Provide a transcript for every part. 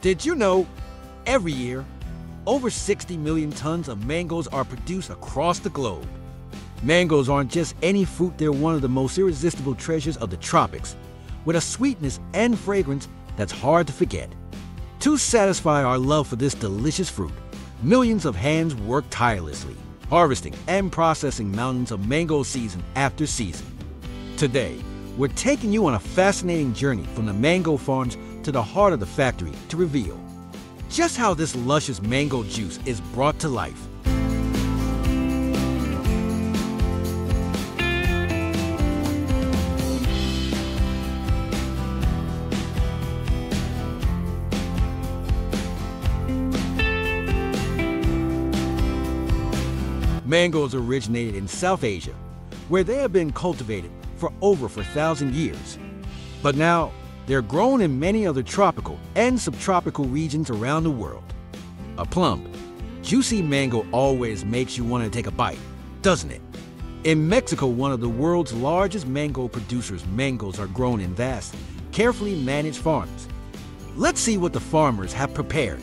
Did you know every year, over 60 million tons of mangoes are produced across the globe? Mangoes aren't just any fruit, they're one of the most irresistible treasures of the tropics, with a sweetness and fragrance that's hard to forget. To satisfy our love for this delicious fruit, millions of hands work tirelessly, harvesting and processing mountains of mango season after season. Today, we're taking you on a fascinating journey from the mango farms to the heart of the factory to reveal just how this luscious mango juice is brought to life. Mangoes originated in South Asia, where they have been cultivated for over 4,000 years. But now, they're grown in many other tropical and subtropical regions around the world. A plump, juicy mango always makes you want to take a bite, doesn't it? In Mexico, one of the world's largest mango producers, mangoes are grown in vast, carefully managed farms. Let's see what the farmers have prepared.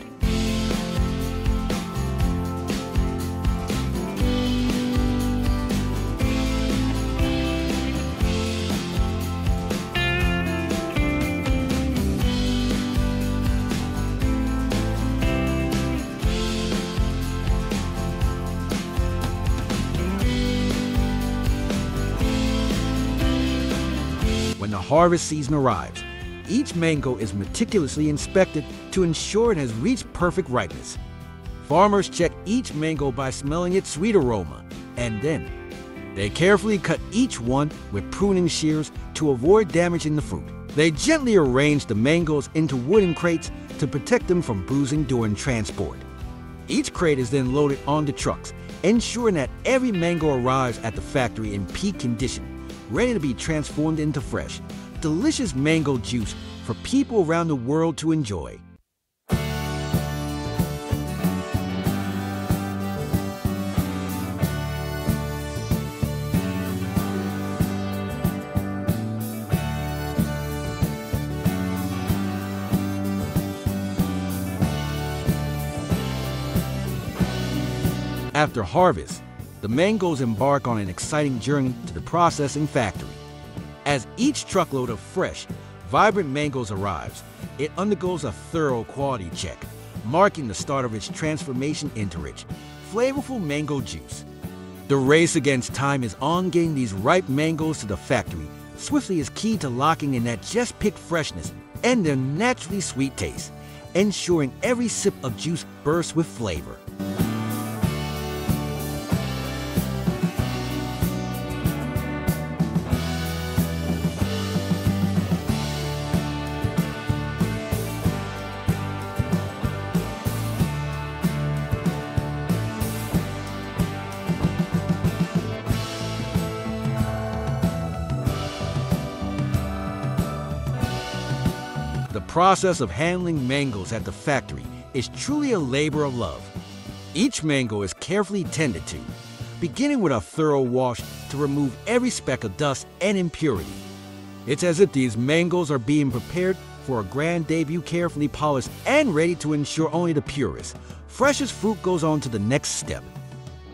The harvest season arrives, each mango is meticulously inspected to ensure it has reached perfect ripeness. Farmers check each mango by smelling its sweet aroma, and then they carefully cut each one with pruning shears to avoid damaging the fruit. They gently arrange the mangoes into wooden crates to protect them from bruising during transport. Each crate is then loaded onto trucks, ensuring that every mango arrives at the factory in peak condition ready to be transformed into fresh, delicious mango juice for people around the world to enjoy. After harvest, the mangoes embark on an exciting journey to the processing factory. As each truckload of fresh, vibrant mangoes arrives, it undergoes a thorough quality check, marking the start of its transformation into rich, flavorful mango juice. The race against time is on getting these ripe mangoes to the factory swiftly is key to locking in that just picked freshness and their naturally sweet taste, ensuring every sip of juice bursts with flavor. Process of handling mangoes at the factory is truly a labor of love. Each mango is carefully tended to, beginning with a thorough wash to remove every speck of dust and impurity. It's as if these mangoes are being prepared for a grand debut carefully polished and ready to ensure only the purest, freshest fruit goes on to the next step.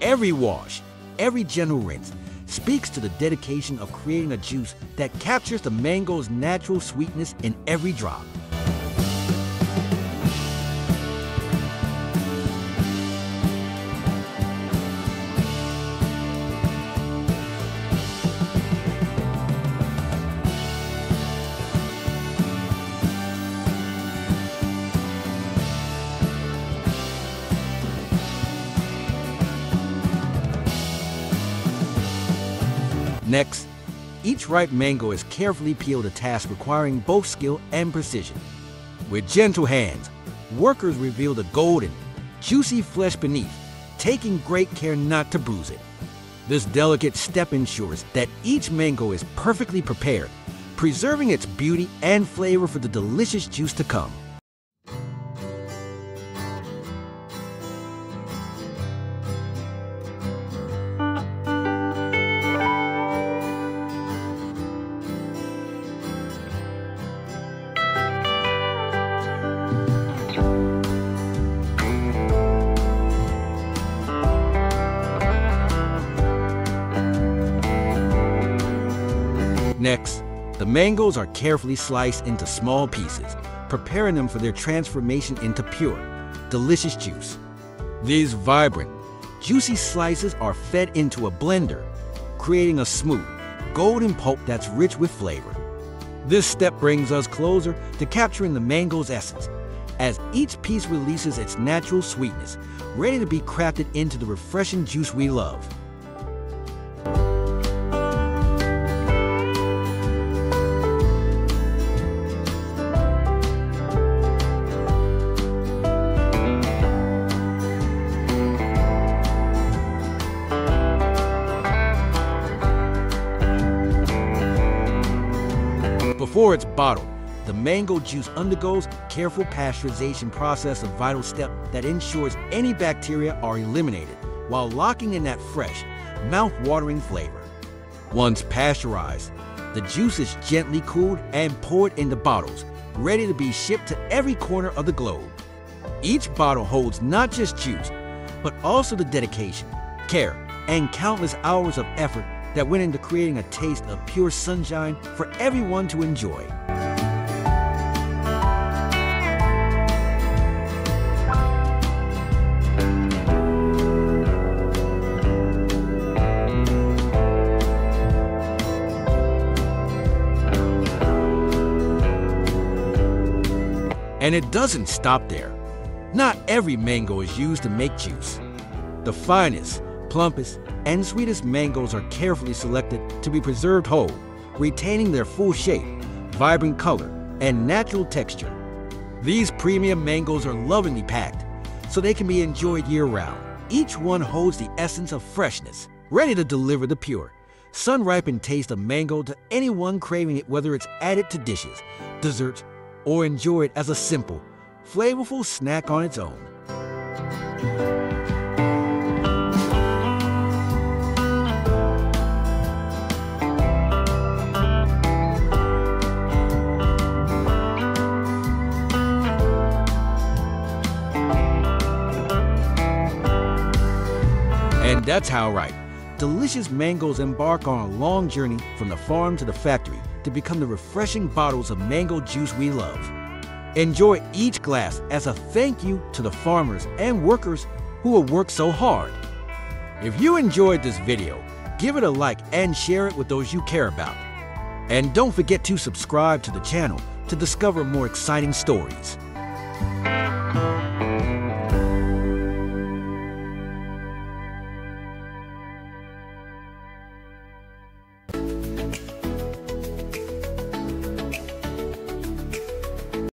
Every wash, every gentle rinse, speaks to the dedication of creating a juice that captures the mango's natural sweetness in every drop. Next, each ripe mango is carefully peeled, a task requiring both skill and precision. With gentle hands, workers reveal the golden, juicy flesh beneath, taking great care not to bruise it. This delicate step ensures that each mango is perfectly prepared, preserving its beauty and flavor for the delicious juice to come. Next, the mangoes are carefully sliced into small pieces, preparing them for their transformation into pure, delicious juice. These vibrant, juicy slices are fed into a blender, creating a smooth, golden pulp that's rich with flavor. This step brings us closer to capturing the mango's essence, as each piece releases its natural sweetness, ready to be crafted into the refreshing juice we love. Before it's bottled, the mango juice undergoes careful pasteurization process, a vital step that ensures any bacteria are eliminated while locking in that fresh, mouth-watering flavor. Once pasteurized, the juice is gently cooled and poured into bottles, ready to be shipped to every corner of the globe. Each bottle holds not just juice, but also the dedication, care, and countless hours of effort that went into creating a taste of pure sunshine for everyone to enjoy. And it doesn't stop there. Not every mango is used to make juice. The finest, plumpest, and sweetest mangoes are carefully selected to be preserved whole, retaining their full shape, vibrant color, and natural texture. These premium mangoes are lovingly packed, so they can be enjoyed year-round. Each one holds the essence of freshness, ready to deliver the pure, sun-ripened taste of mango to anyone craving it whether it's added to dishes, desserts, or enjoy it as a simple, flavorful snack on its own. That's how right. Delicious mangoes embark on a long journey from the farm to the factory to become the refreshing bottles of mango juice we love. Enjoy each glass as a thank you to the farmers and workers who have worked so hard. If you enjoyed this video, give it a like and share it with those you care about. And don't forget to subscribe to the channel to discover more exciting stories.